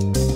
you